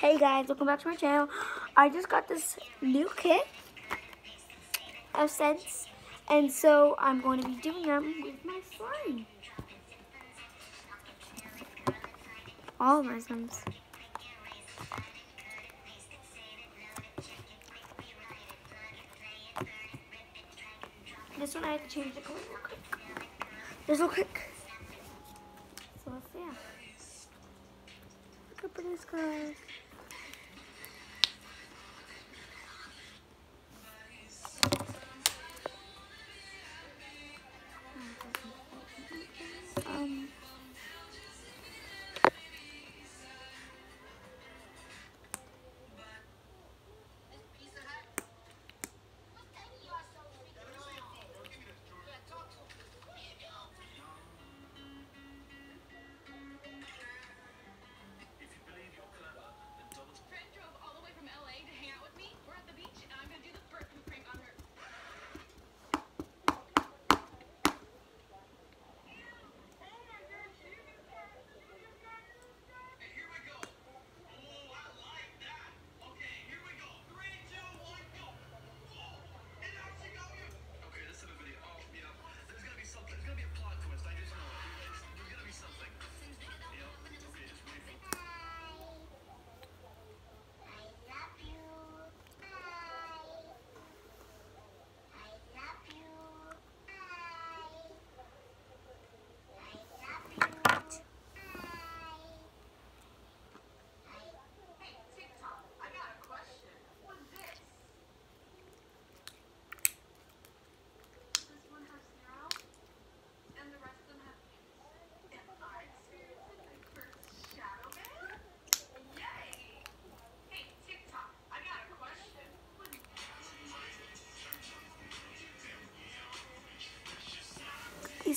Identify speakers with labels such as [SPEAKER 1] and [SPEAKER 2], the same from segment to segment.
[SPEAKER 1] Hey guys, welcome back to my channel. I just got this new kit of scents, and so I'm going to be doing them with my slime. All of my slimes. This one I have to change the color real quick. Just real quick. So let's see. Look at this guys.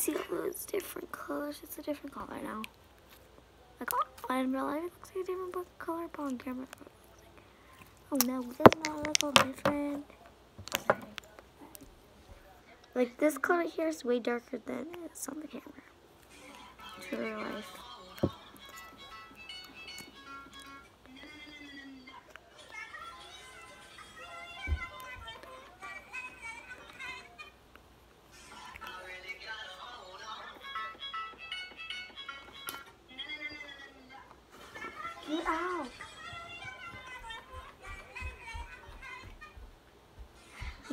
[SPEAKER 1] See all those different colors? It's a different color now. Like oh, in real life, it looks like a different color, but on camera, oh no, does not look all different. Like this color here is way darker than it's on the camera. To real life.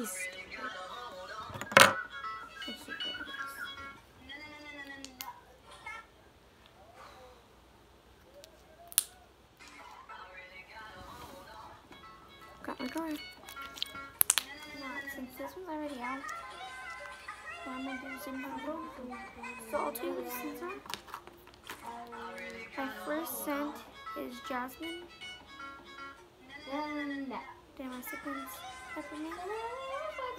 [SPEAKER 1] He's. Got my color. Now, since this one's already out, what I'm gonna do is I'm gonna. So I'll tell you what the scents are. My first scent is jasmine. Then my second peppermint.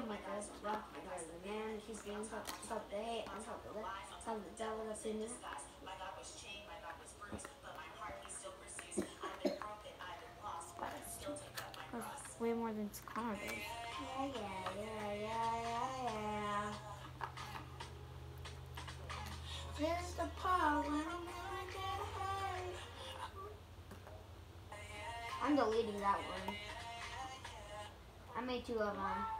[SPEAKER 2] On my desk, rock my car, the man, she's getting top, top the hay, on top of the, top of the devil that's in this.
[SPEAKER 1] That's way more than Scar.
[SPEAKER 2] Yeah, yeah, yeah, yeah, yeah, yeah.
[SPEAKER 1] There's the part where I'm gonna get hurt.
[SPEAKER 2] I'm deleting that one. I made two of them.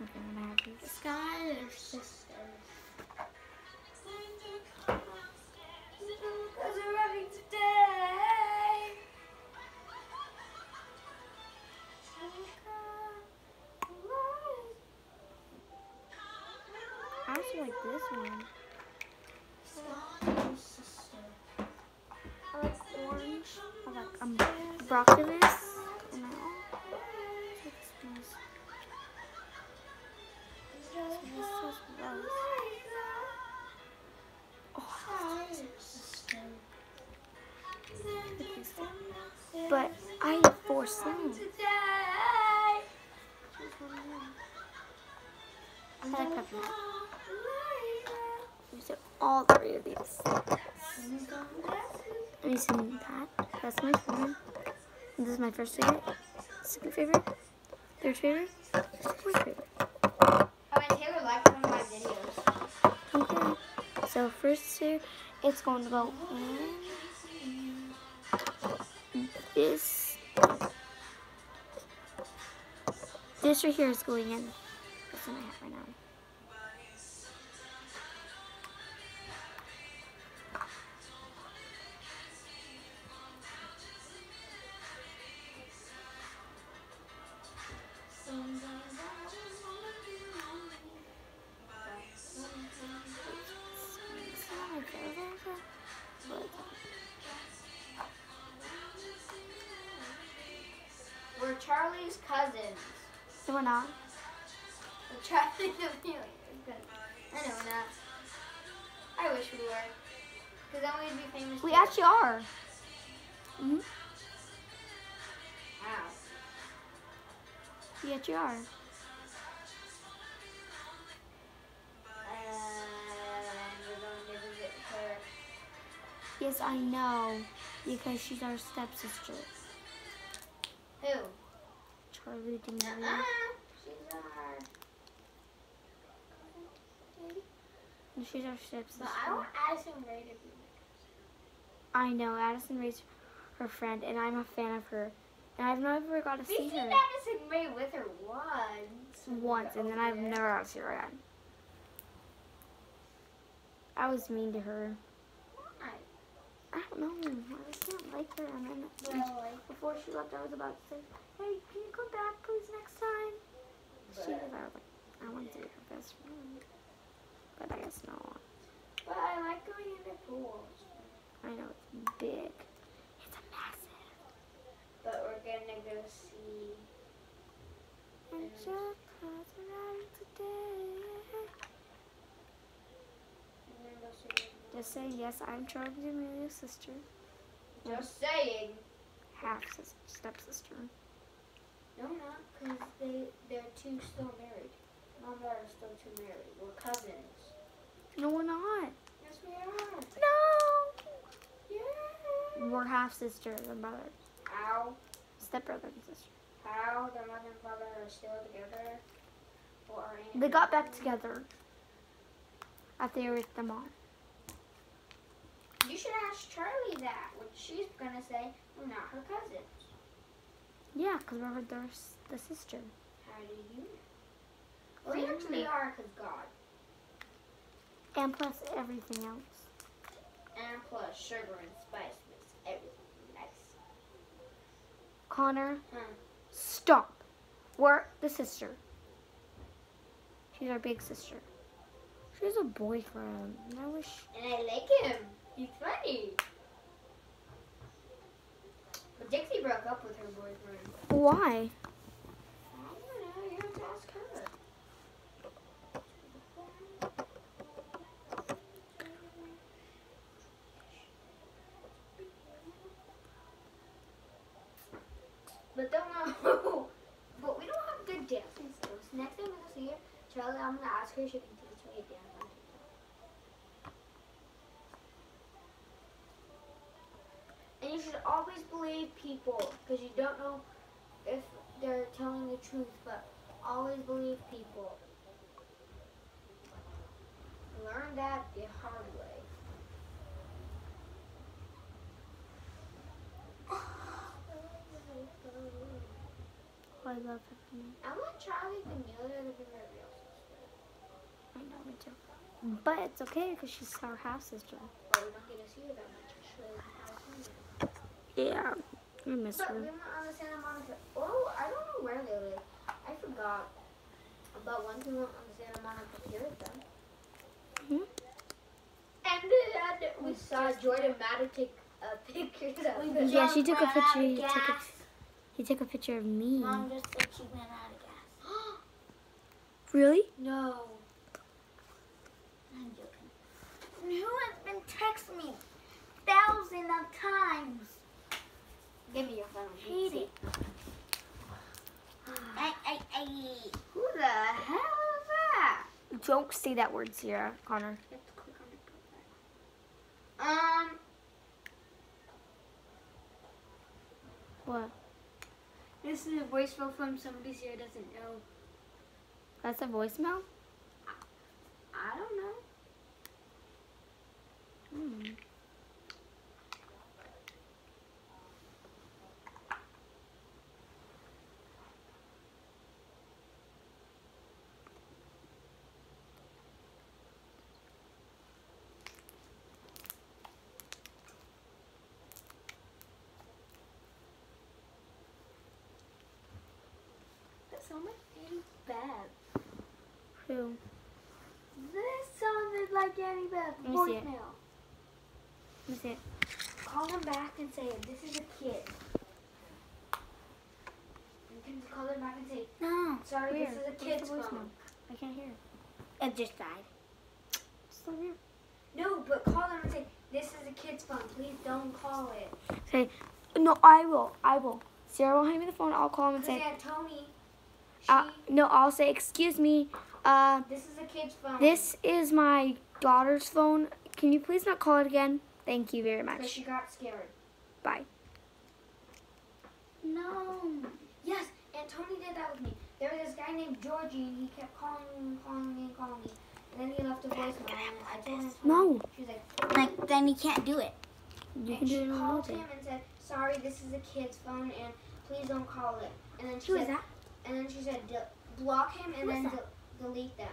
[SPEAKER 1] ask my friend when I also like this one. I like orange. I like um broccoli. Have that? That's my favorite. This is my first favorite. Second favorite. Third favorite. Fourth favorite.
[SPEAKER 2] Oh, I mean, Taylor liked one of my videos.
[SPEAKER 1] Okay. So first here, it's going to go in this. This right here is going in.
[SPEAKER 2] Charli's cousins.
[SPEAKER 1] so we're not.
[SPEAKER 2] The cousins. I know we're not. I wish we were. Because then we'd be famous.
[SPEAKER 1] We
[SPEAKER 2] too.
[SPEAKER 1] actually are. Mm-hmm.
[SPEAKER 2] Wow.
[SPEAKER 1] We actually are.
[SPEAKER 2] And we're going to visit her.
[SPEAKER 1] Yes, I know. Because she's our stepsister.
[SPEAKER 2] Who? Uh-uh. She's our.
[SPEAKER 1] She's our stepsister.
[SPEAKER 2] But I want Addison Rae to be
[SPEAKER 1] I know. Addison Rae's her friend, and I'm a fan of her. And I've never got to
[SPEAKER 2] We
[SPEAKER 1] see
[SPEAKER 2] seen
[SPEAKER 1] her
[SPEAKER 2] Addison Rae with her once.
[SPEAKER 1] once, and then I've never got to see her again. I was mean to her. I don't know. I just didn't like her. And then
[SPEAKER 2] Well, like,
[SPEAKER 1] before she left, I was about to say, "Hey, can you come back, please, next time?" She was. I was like, "I want to be her best friend," but I guess not.
[SPEAKER 2] but I like going in the pools.
[SPEAKER 1] I know it's big. It's a massive.
[SPEAKER 2] But we're gonna go see.
[SPEAKER 1] And Jessica's around today.
[SPEAKER 2] We're gonna go see.
[SPEAKER 1] Just say yes. I'm trying to Charli D'Amelio's sister,
[SPEAKER 2] Just saying.
[SPEAKER 1] half sis- stepsister.
[SPEAKER 2] No, not because they they're two still married. Mom and dad are still two married. We're cousins.
[SPEAKER 1] No, we're not.
[SPEAKER 2] Yes, we are.
[SPEAKER 1] No.
[SPEAKER 2] Yeah.
[SPEAKER 1] We're half sisters and brothers.
[SPEAKER 2] How?
[SPEAKER 1] Stepbrother and sister.
[SPEAKER 2] How their mother and father are still together? Or are
[SPEAKER 1] They got back together after they were with the mom.
[SPEAKER 2] You should ask Charli that. What she's gonna say, we're not her cousins.
[SPEAKER 1] Yeah, because we're her, the sister.
[SPEAKER 2] How do you know? Well, we actually are because God.
[SPEAKER 1] And plus everything else.
[SPEAKER 2] And plus sugar and spice makes everything nice.
[SPEAKER 1] Connor,
[SPEAKER 2] Huh.
[SPEAKER 1] stop. We're the sister. She's our big sister. She has a boyfriend. I wish.
[SPEAKER 2] And I like him. He's funny. But Dixie broke up with her boyfriend.
[SPEAKER 1] Why?
[SPEAKER 2] I don't know. You have to ask her. But don't know. but we don't have good dancing skills. Next time we go see her, Charli, I'm gonna ask her if she can teach me a dance on TikTok. And you should always believe people because you don't know if they're telling the truth, but always believe people. learned that the hard way.
[SPEAKER 1] Oh, I love Peppermint.
[SPEAKER 2] I want Charlie Camilla to be my real sister.
[SPEAKER 1] I know, me too. But it's okay because she's our half sister.
[SPEAKER 2] But we're not going to see her that much. She's in California.
[SPEAKER 1] Yeah, I miss
[SPEAKER 2] But we
[SPEAKER 1] her.
[SPEAKER 2] went on the Santa Monica. Oh, I don't know where they live. I forgot. But once we went on the Santa Monica pier with them.
[SPEAKER 1] Mhm.
[SPEAKER 2] And then we saw Jordan Matter take uh, pictures of them.
[SPEAKER 1] Yeah, she took a picture.
[SPEAKER 3] of
[SPEAKER 1] He took a, he took a picture of me.
[SPEAKER 3] Mom just said she ran out of gas.
[SPEAKER 1] Really?
[SPEAKER 2] No.
[SPEAKER 3] I'm joking. And who has been texting me thousands of times?
[SPEAKER 2] Give me your phone.
[SPEAKER 3] Hate it. I, I, I,
[SPEAKER 2] Who the hell is that?
[SPEAKER 1] Don't say that word, Sierra. Connor.
[SPEAKER 2] You have to click on the profile. Um,
[SPEAKER 1] What?
[SPEAKER 2] this is a voicemail from somebody here doesn't know.
[SPEAKER 1] That's a voicemail?
[SPEAKER 2] I don't know.
[SPEAKER 1] Hmm.
[SPEAKER 2] That sounded really.
[SPEAKER 1] Who?
[SPEAKER 2] This sounded like Annie Beth.
[SPEAKER 1] Let me see it.
[SPEAKER 2] Voicemail.
[SPEAKER 1] Let me see it.
[SPEAKER 2] Call them back and say, this is a kid. You can call them back and say,
[SPEAKER 3] no,
[SPEAKER 2] sorry,
[SPEAKER 1] Where?
[SPEAKER 2] this is a kid's
[SPEAKER 1] voicemail?
[SPEAKER 2] phone.
[SPEAKER 1] I can't hear it.
[SPEAKER 3] it just died.
[SPEAKER 1] Still here.
[SPEAKER 2] No, but call them and say, this is a kid's phone. Please don't call it.
[SPEAKER 1] Say, no, I will. I will. Sierra will hand me the phone. I'll call him and say,
[SPEAKER 2] yeah, Tony,
[SPEAKER 1] uh, no, I'll say, excuse me. Uh,
[SPEAKER 2] this is a kid's phone.
[SPEAKER 1] this is my daughter's phone. Can you please not call it again? Thank you very
[SPEAKER 2] Because
[SPEAKER 1] much.
[SPEAKER 2] she got scared.
[SPEAKER 1] Bye.
[SPEAKER 3] No.
[SPEAKER 2] Yes, and Tony did that with me. There was this guy named Georgie, and he kept calling me and calling me and calling me. And then he left a voicemail, and I told him.
[SPEAKER 1] No.
[SPEAKER 2] She was like,
[SPEAKER 3] Like, then you can't do it.
[SPEAKER 1] You
[SPEAKER 2] and
[SPEAKER 1] can do
[SPEAKER 2] she
[SPEAKER 1] it
[SPEAKER 2] called him and said, "Sorry, this is a kid's phone, and please don't call it." And then she
[SPEAKER 3] Who is
[SPEAKER 2] said,
[SPEAKER 3] that?
[SPEAKER 2] And then she said, "De- "Block him and
[SPEAKER 3] Who is
[SPEAKER 2] then de- delete them."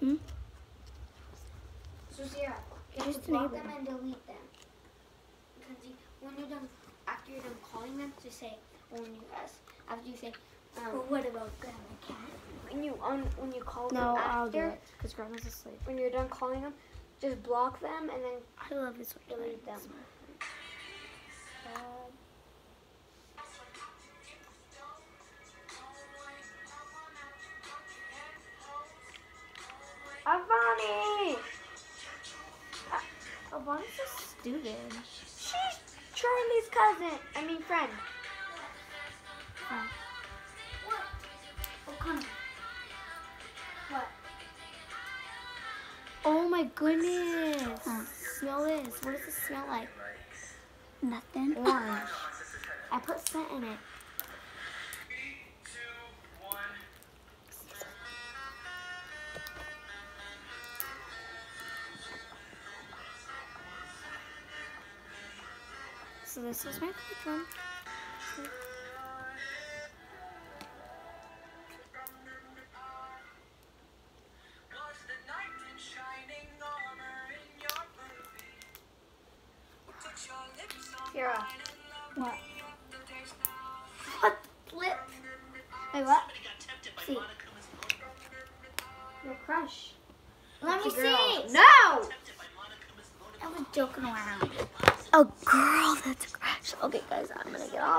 [SPEAKER 1] Hmm?
[SPEAKER 2] So Sierra, you have
[SPEAKER 1] Just
[SPEAKER 2] to block them and delete them. Because you, when you're done, after you're done calling them, to say when you ask, after you say, um,
[SPEAKER 3] what about Grandma Cat?
[SPEAKER 2] when you on when you call
[SPEAKER 1] No,
[SPEAKER 2] them
[SPEAKER 1] I'll do
[SPEAKER 2] after,
[SPEAKER 1] because grandma's asleep.
[SPEAKER 2] when you're done calling them, just block them and then
[SPEAKER 1] I love this one.
[SPEAKER 2] delete them.
[SPEAKER 1] A student.
[SPEAKER 2] She's Charli's cousin. I mean friend.
[SPEAKER 3] What kind?
[SPEAKER 2] What?
[SPEAKER 1] Oh my goodness.
[SPEAKER 3] Huh.
[SPEAKER 1] Smell this. What does it smell like?
[SPEAKER 3] Nothing.
[SPEAKER 1] Orange. I put scent in it. So this is my bedroom.
[SPEAKER 4] Was the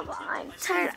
[SPEAKER 1] Off. I'm tired